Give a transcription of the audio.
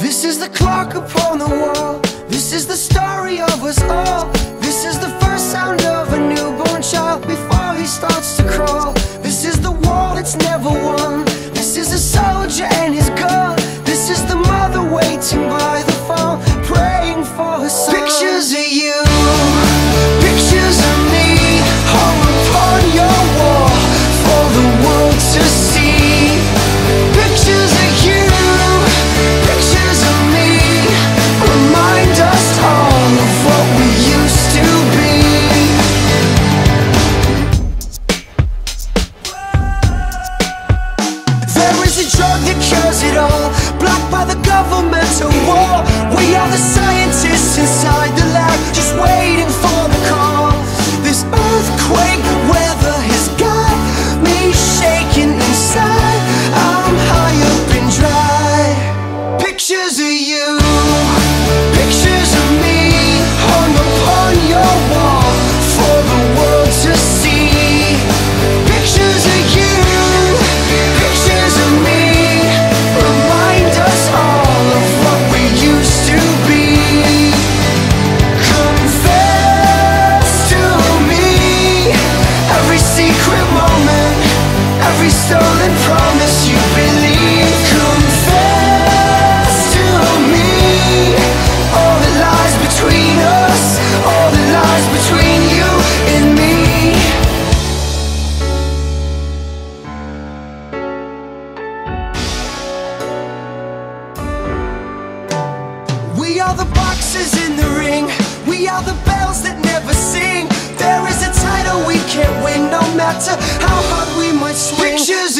This is the clock upon the wall. This is the story of us all. This is the first sound of a newborn child before he starts to crawl. This is the wall that's never won. ashes in the ring. We are the bells that never sing. There is a title we can't win No matter how hard we might swing. Pictures